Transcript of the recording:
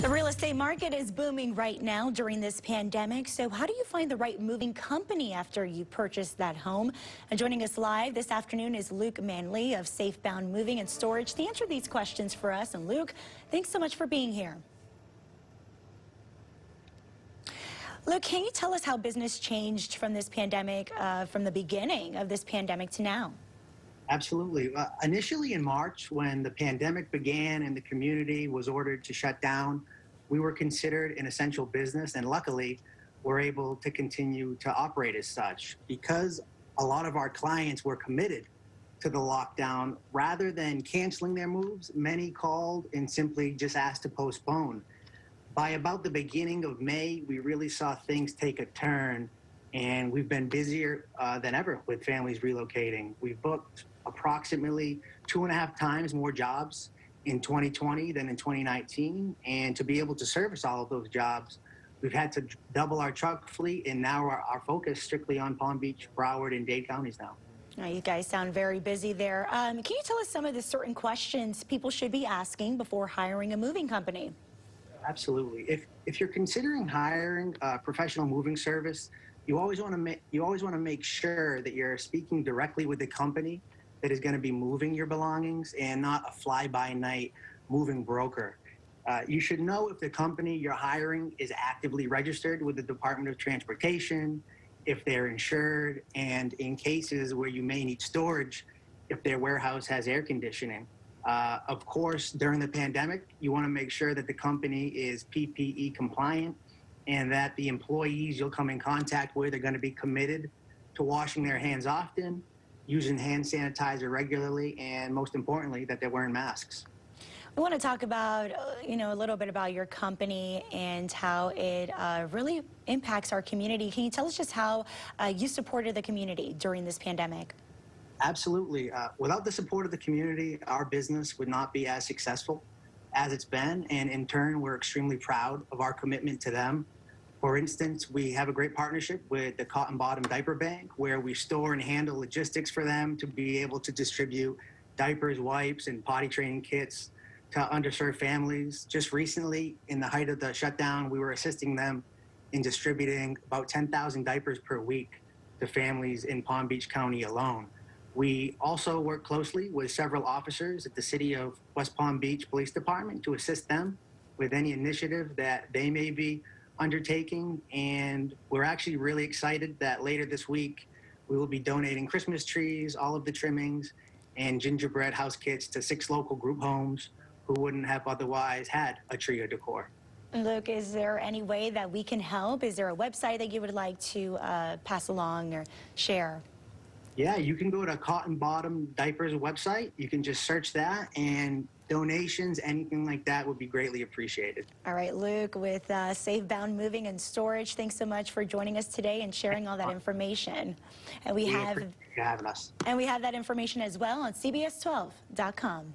The real estate market is booming right now during this pandemic. So how do you find the right moving company after you purchase that home? And joining us live this afternoon is Luke Manley of Safebound Moving and Storage to answer these questions for us. And Luke, thanks so much for being here. Luke, can you tell us how business changed from this pandemic, uh, from the beginning of this pandemic to now? Absolutely. Uh, initially in March, when the pandemic began and the community was ordered to shut down, we were considered an essential business, and luckily, we're able to continue to operate as such. Because a lot of our clients were committed to the lockdown, rather than canceling their moves, many called and simply just asked to postpone. By about the beginning of May, we really saw things take a turn and we've been busier uh, than ever with families relocating. We've booked approximately two and a half times more jobs in 2020 than in 2019. And to be able to service all of those jobs, we've had to double our truck fleet, and now our, our focus strictly on Palm Beach, Broward, and Dade counties now. Oh, you guys sound very busy there. Um, can you tell us some of the certain questions people should be asking before hiring a moving company? Absolutely. If if you're considering hiring a professional moving service, you always want to make you always want to make sure that you're speaking directly with the company that is going to be moving your belongings and not a fly-by-night moving broker. Uh, you should know if the company you're hiring is actively registered with the Department of Transportation, if they're insured, and in cases where you may need storage, if their warehouse has air conditioning. Uh, of course, during the pandemic, you want to make sure that the company is PPE compliant and that the employees you'll come in contact with are going to be committed to washing their hands often, using hand sanitizer regularly, and most importantly, that they're wearing masks. I want to talk about, uh, you know, a little bit about your company and how it uh, really impacts our community. Can you tell us just how uh, you supported the community during this pandemic? Absolutely. Uh, without the support of the community, our business would not be as successful as it's been. And in turn, we're extremely proud of our commitment to them. For instance, we have a great partnership with the Cotton Bottom Diaper Bank, where we store and handle logistics for them to be able to distribute diapers, wipes, and potty training kits to underserved families. Just recently, in the height of the shutdown, we were assisting them in distributing about 10,000 diapers per week to families in Palm Beach County alone. We also work closely with several officers at the City of West Palm Beach Police Department to assist them with any initiative that they may be undertaking. And we're actually really excited that later this week, we will be donating Christmas trees, all of the trimmings, and gingerbread house kits to six local group homes who wouldn't have otherwise had a tree or decor. Luke, is there any way that we can help? Is there a website that you would like to uh, pass along or share? Yeah, you can go to Cotton Bottom Diapers website. You can just search that, and donations, anything like that would be greatly appreciated. All right, Luke, with uh, Safebound Moving and Storage, thanks so much for joining us today and sharing all that information. And we, we have having us. And we have that information as well on CBS12.com.